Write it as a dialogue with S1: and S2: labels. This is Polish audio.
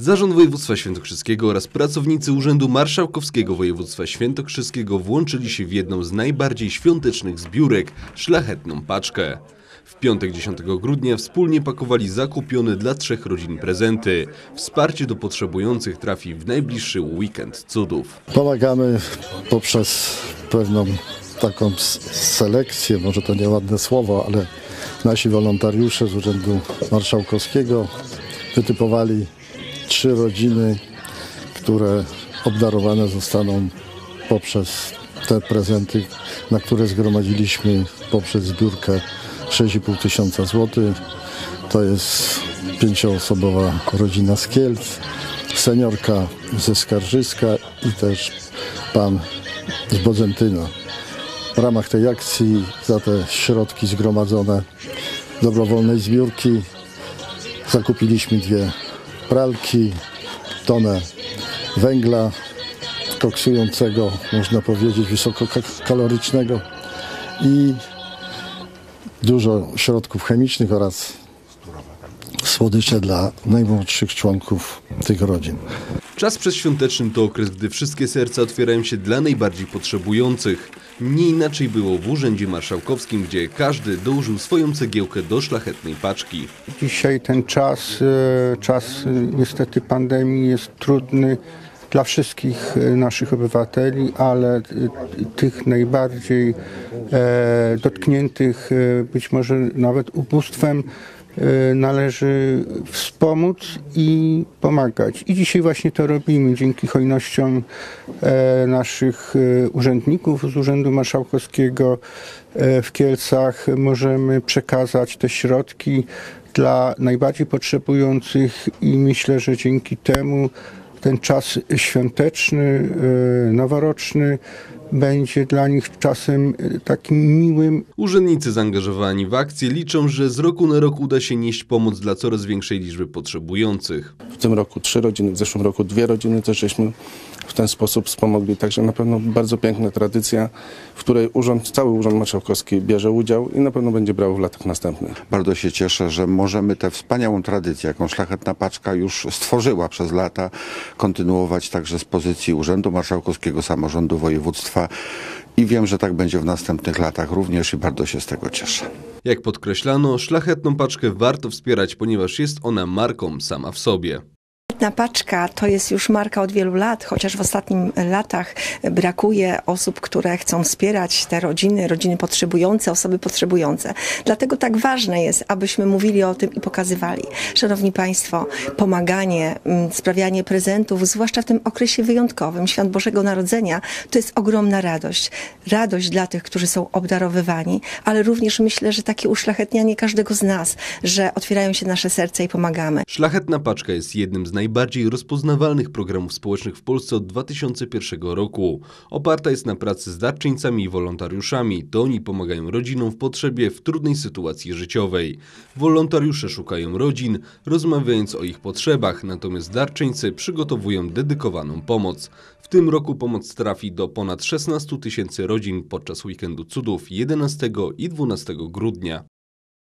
S1: Zarząd Województwa Świętokrzyskiego oraz pracownicy Urzędu Marszałkowskiego Województwa Świętokrzyskiego włączyli się w jedną z najbardziej świątecznych zbiórek – szlachetną paczkę. W piątek 10 grudnia wspólnie pakowali zakupione dla trzech rodzin prezenty. Wsparcie do potrzebujących trafi w najbliższy weekend cudów.
S2: Pomagamy poprzez pewną taką selekcję, może to nieładne słowo, ale nasi wolontariusze z Urzędu Marszałkowskiego wytypowali trzy rodziny, które obdarowane zostaną poprzez te prezenty, na które zgromadziliśmy poprzez zbiórkę 6,5 tysiąca złotych. To jest pięcioosobowa rodzina z Kielc, seniorka ze Skarżyska i też pan z Bodzentyna. W ramach tej akcji za te środki zgromadzone dobrowolnej zbiórki zakupiliśmy dwie pralki, tonę węgla koksującego, można powiedzieć wysokokalorycznego i dużo środków chemicznych oraz słodycze dla najmłodszych członków tych rodzin.
S1: Czas przedświąteczny to okres, gdy wszystkie serca otwierają się dla najbardziej potrzebujących. Nie inaczej było w Urzędzie Marszałkowskim, gdzie każdy dołożył swoją cegiełkę do szlachetnej paczki.
S3: Dzisiaj ten czas, e, czas e, niestety pandemii jest trudny dla wszystkich e, naszych obywateli, ale tych najbardziej dotkniętych być może nawet ubóstwem należy wspomóc i pomagać. I dzisiaj właśnie to robimy dzięki hojnościom e, naszych e, urzędników z Urzędu Marszałkowskiego e, w Kielcach. Możemy przekazać te środki dla najbardziej potrzebujących i myślę, że dzięki temu ten czas świąteczny, e, noworoczny będzie dla nich czasem e, takim miłym
S1: Urzędnicy zaangażowani w akcję liczą, że z roku na rok uda się nieść pomoc dla coraz większej liczby potrzebujących.
S4: W tym roku trzy rodziny, w zeszłym roku dwie rodziny też żeśmy w ten sposób wspomogli. Także na pewno bardzo piękna tradycja, w której urząd, cały Urząd Marszałkowski bierze udział i na pewno będzie brał w latach następnych.
S5: Bardzo się cieszę, że możemy tę wspaniałą tradycję, jaką Szlachetna Paczka już stworzyła przez lata, kontynuować także z pozycji Urzędu Marszałkowskiego, Samorządu Województwa i wiem, że tak będzie w następnych latach również i bardzo się z tego cieszę.
S1: Jak podkreślano, szlachetną paczkę warto wspierać, ponieważ jest ona marką sama w sobie.
S6: Szlachetna paczka to jest już marka od wielu lat, chociaż w ostatnich latach brakuje osób, które chcą wspierać te rodziny, rodziny potrzebujące, osoby potrzebujące. Dlatego tak ważne jest, abyśmy mówili o tym i pokazywali. Szanowni Państwo, pomaganie, mm, sprawianie prezentów, zwłaszcza w tym okresie wyjątkowym, Świąt Bożego Narodzenia, to jest ogromna radość. Radość dla tych, którzy są obdarowywani, ale również myślę, że takie uszlachetnianie każdego z nas, że otwierają się nasze serca i pomagamy.
S1: Szlachetna paczka jest jednym z najbardziej rozpoznawalnych programów społecznych w Polsce od 2001 roku. Oparta jest na pracy z darczyńcami i wolontariuszami. To oni pomagają rodzinom w potrzebie w trudnej sytuacji życiowej. Wolontariusze szukają rodzin, rozmawiając o ich potrzebach, natomiast darczyńcy przygotowują dedykowaną pomoc. W tym roku pomoc trafi do ponad 16 tysięcy rodzin podczas weekendu cudów 11 i 12 grudnia.